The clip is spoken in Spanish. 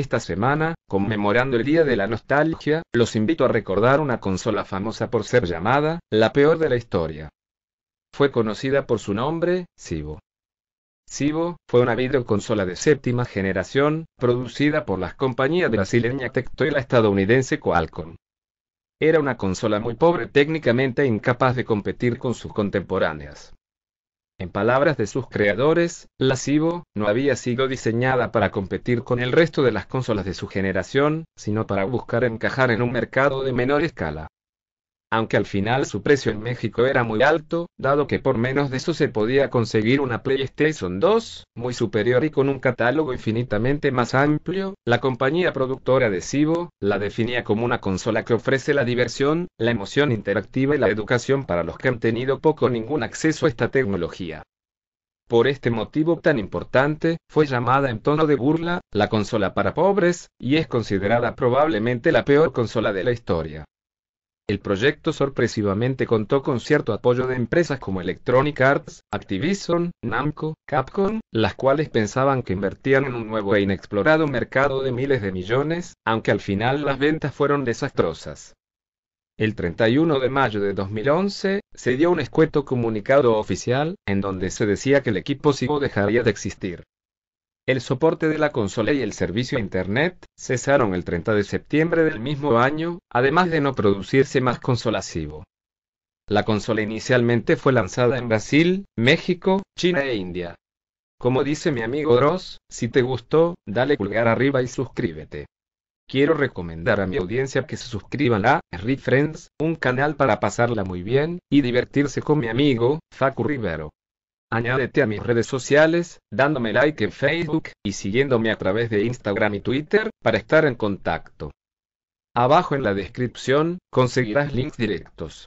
Esta semana, conmemorando el Día de la Nostalgia, los invito a recordar una consola famosa por ser llamada, la peor de la historia. Fue conocida por su nombre, Cibo. Cibo, fue una videoconsola de séptima generación, producida por las compañías brasileña Tectoy y la estadounidense Qualcomm. Era una consola muy pobre técnicamente incapaz de competir con sus contemporáneas. En palabras de sus creadores, la Cibo no había sido diseñada para competir con el resto de las consolas de su generación, sino para buscar encajar en un mercado de menor escala aunque al final su precio en México era muy alto, dado que por menos de eso se podía conseguir una PlayStation 2, muy superior y con un catálogo infinitamente más amplio, la compañía productora de Cibo la definía como una consola que ofrece la diversión, la emoción interactiva y la educación para los que han tenido poco o ningún acceso a esta tecnología. Por este motivo tan importante, fue llamada en tono de burla, la consola para pobres, y es considerada probablemente la peor consola de la historia. El proyecto sorpresivamente contó con cierto apoyo de empresas como Electronic Arts, Activision, Namco, Capcom, las cuales pensaban que invertían en un nuevo e inexplorado mercado de miles de millones, aunque al final las ventas fueron desastrosas. El 31 de mayo de 2011, se dio un escueto comunicado oficial, en donde se decía que el equipo SIGO dejaría de existir. El soporte de la consola y el servicio a Internet cesaron el 30 de septiembre del mismo año, además de no producirse más consolas Cibo. La consola inicialmente fue lanzada en Brasil, México, China e India. Como dice mi amigo Dross, si te gustó, dale pulgar arriba y suscríbete. Quiero recomendar a mi audiencia que se suscriban a ReFriends, un canal para pasarla muy bien y divertirse con mi amigo, Facu Rivero. Añádete a mis redes sociales, dándome like en Facebook y siguiéndome a través de Instagram y Twitter para estar en contacto. Abajo en la descripción conseguirás links directos.